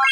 あ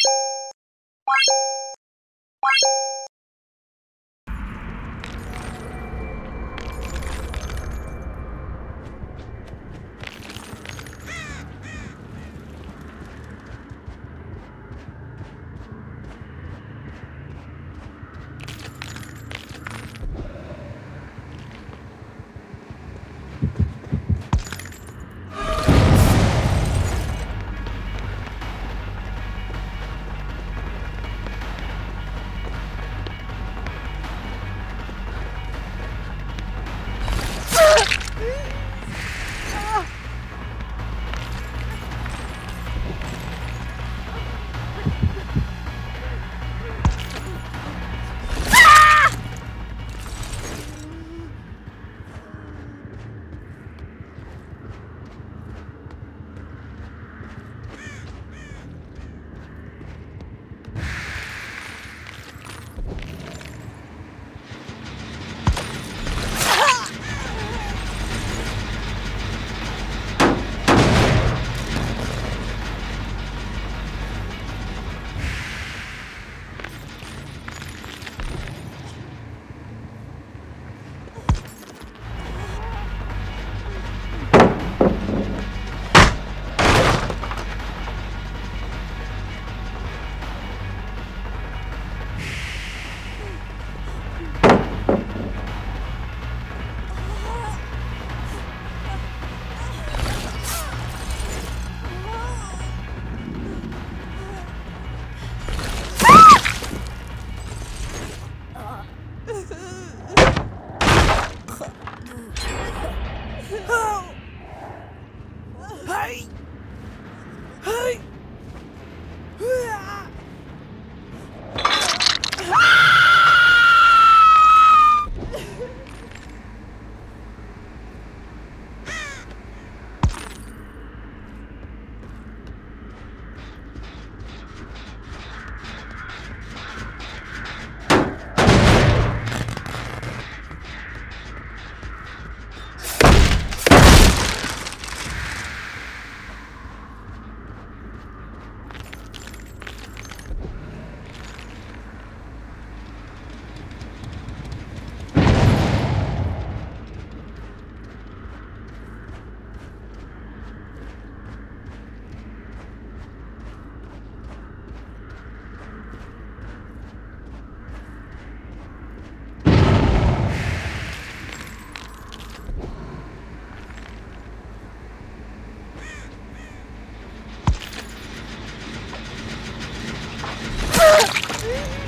Yeah.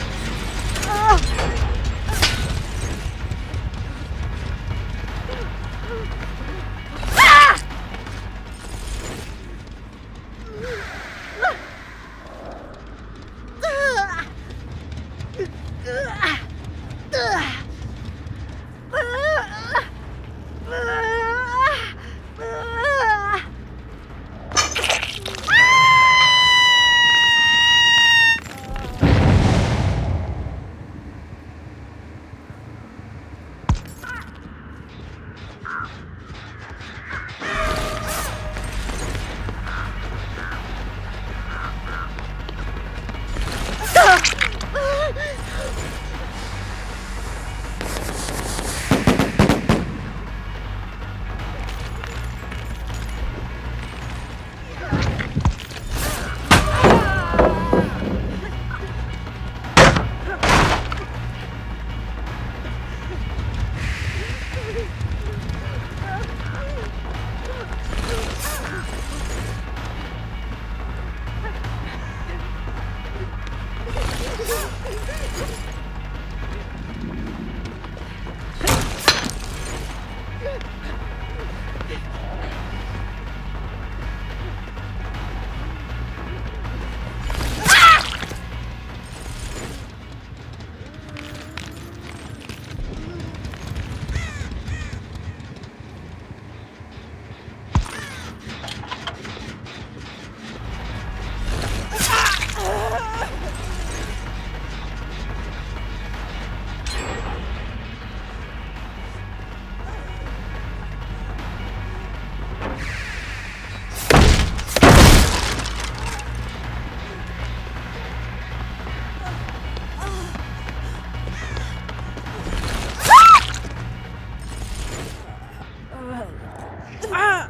Ah!